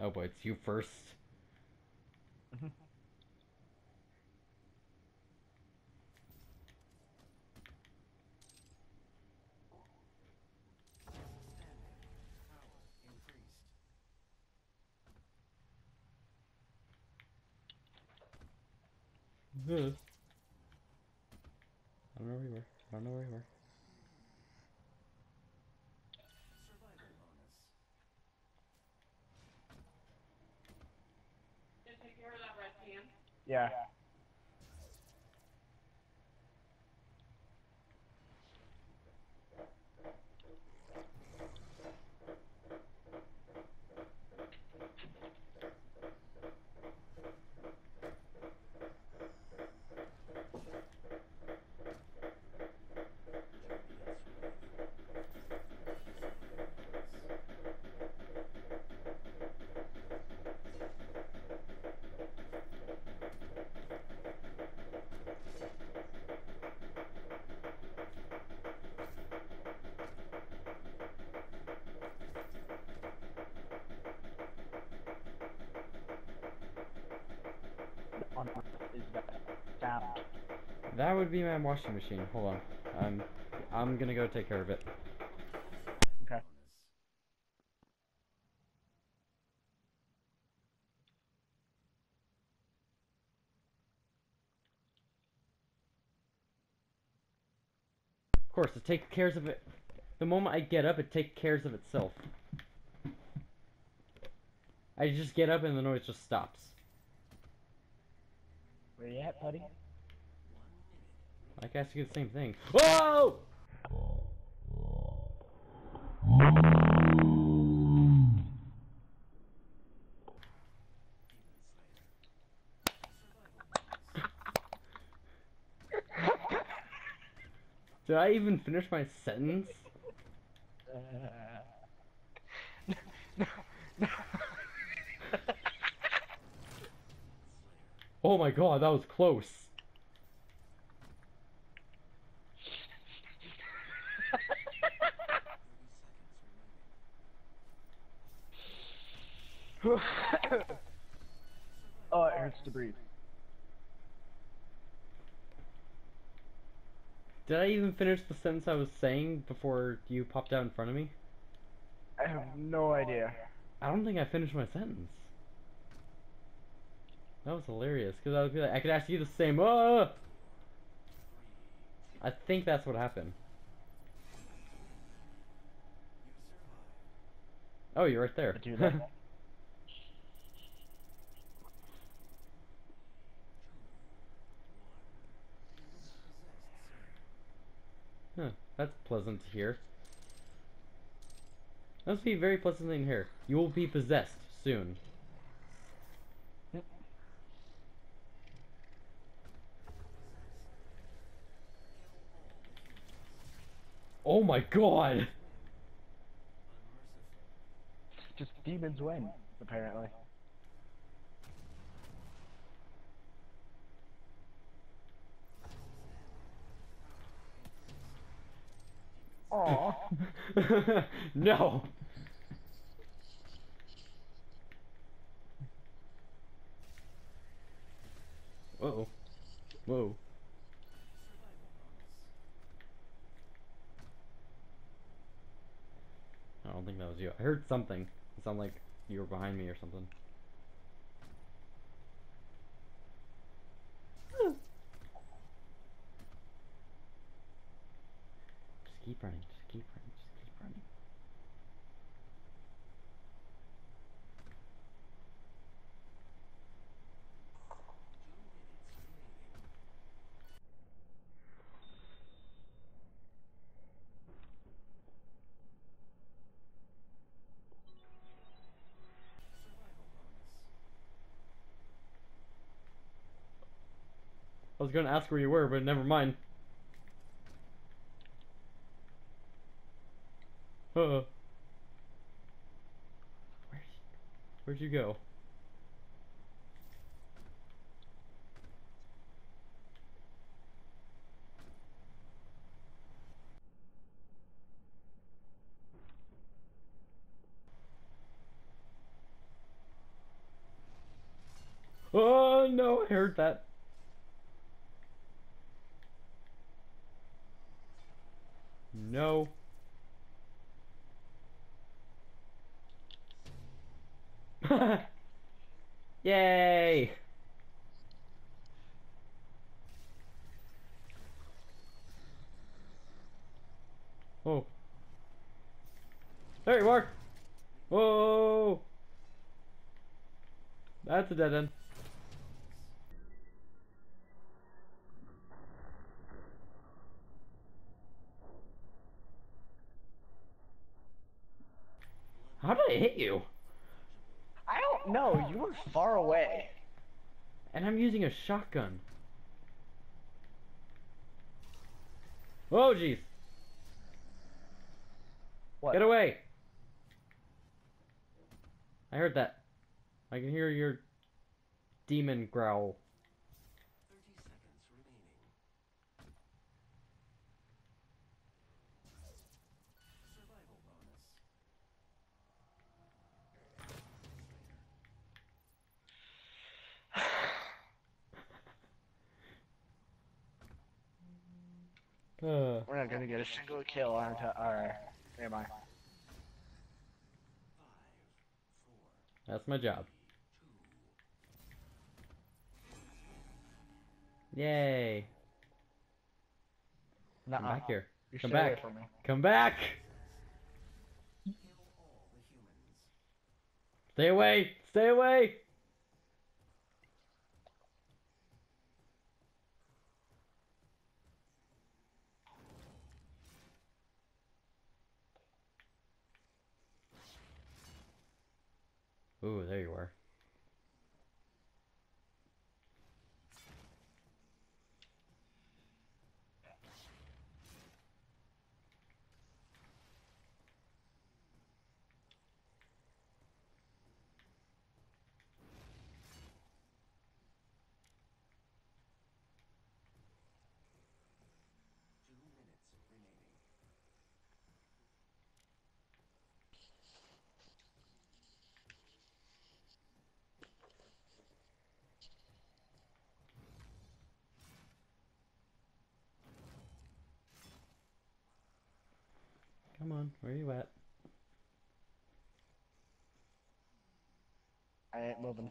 Oh boy, it's you first. I don't know where you were. I don't know where you were. Just take care of that red can. Yeah. That would be my washing machine. Hold on. I'm I'm gonna go take care of it. Okay. Of course, it takes cares of it. The moment I get up, it takes cares of itself. I just get up and the noise just stops. Where you at, buddy? I guess you get the same thing. Whoa! Did I even finish my sentence? Uh, no, no. Oh my god, that was close. oh, it hurts to breathe. Did I even finish the sentence I was saying before you popped out in front of me? I have no idea. I don't think I finished my sentence. That was hilarious because I was like, I could ask you the same. Oh! I think that's what happened. Oh, you're right there. But do that. Huh, that's pleasant to hear. That must be very pleasant thing here. You will be possessed soon. Yep. Oh my god! Just demons win, apparently. Aw. no! Uh-oh. Whoa. I don't think that was you. I heard something. It sounded like you were behind me or something. Just keep running. Keep running. Just keep running. I was gonna ask where you were, but never mind. Uh. Where'd you, go? no, I heard that. No. Yay! Oh. There you are! Whoa! That's a dead end. How did I hit you? I don't know. You were far away. And I'm using a shotgun. Oh jeez. What? Get away. I heard that. I can hear your demon growl. Uh, We're not gonna get a single kill on to our. Am I? that's my job. Yay. Nuh-uh. Come back here. You Come back. Come back! Stay away! Stay away! Ooh, there you are. Come on, where are you at? I ain't moving.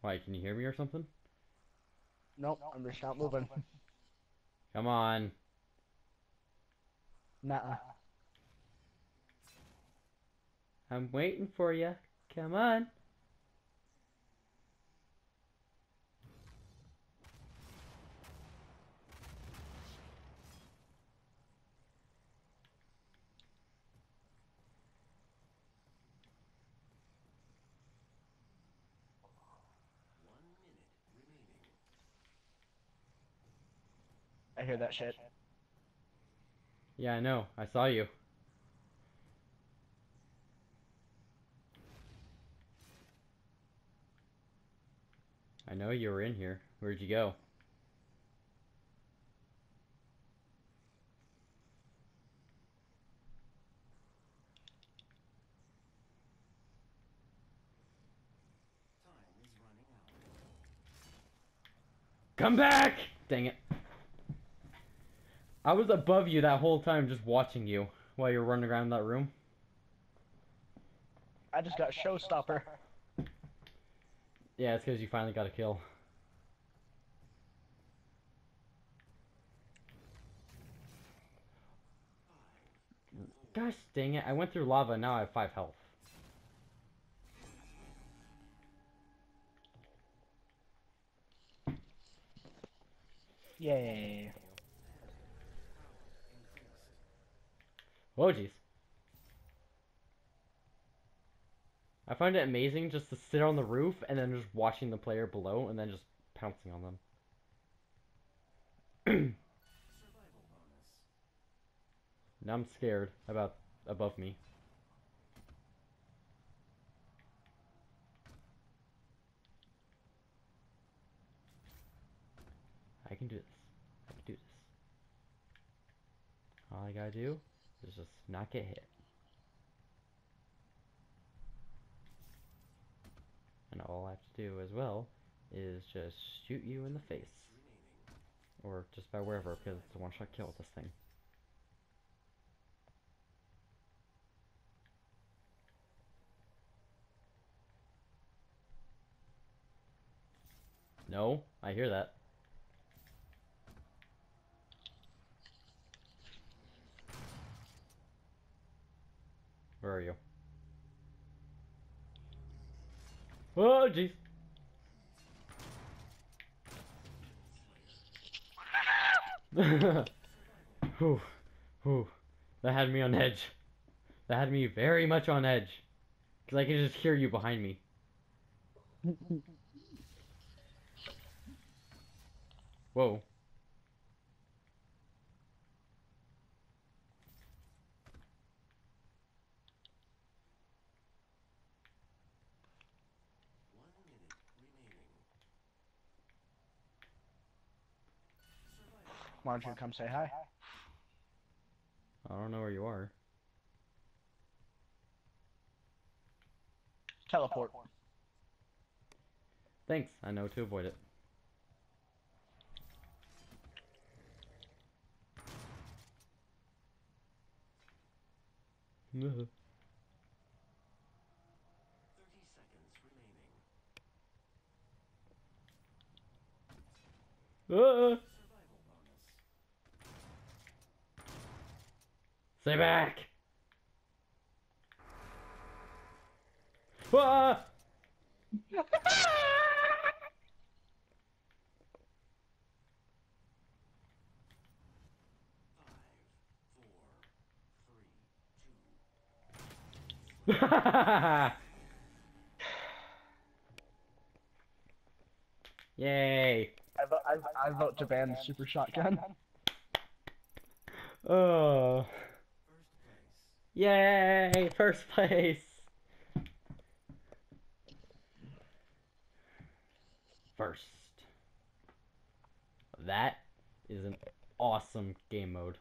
Why, can you hear me or something? Nope, I'm just not moving. Come on. Nah. -uh. I'm waiting for you. Come on. I hear that shit. Yeah, I know. I saw you. I know you were in here. Where'd you go? Come back! Dang it. I was above you that whole time just watching you while you were running around that room. I just got showstopper. Yeah, it's because you finally got a kill. Gosh dang it, I went through lava, now I have 5 health. Yay. Oh jeez. I find it amazing just to sit on the roof and then just watching the player below and then just pouncing on them. now I'm scared about above me. I can do this. I can do this. All I gotta do just not get hit. And all I have to do as well is just shoot you in the face. Or just by wherever, because it's a one-shot kill with this thing. No, I hear that. Where are you? Oh, jeez. Whew, whew. That had me on edge. That had me very much on edge. Because I can just hear you behind me. Whoa. Why don't you come say hi? I don't know where you are. Teleport. Thanks, I know to avoid it. Uh, uh. Stay back! Ah! Yay! I vote, I, I vote to ban the super shotgun. Oh. Yay! First place! First. That is an awesome game mode.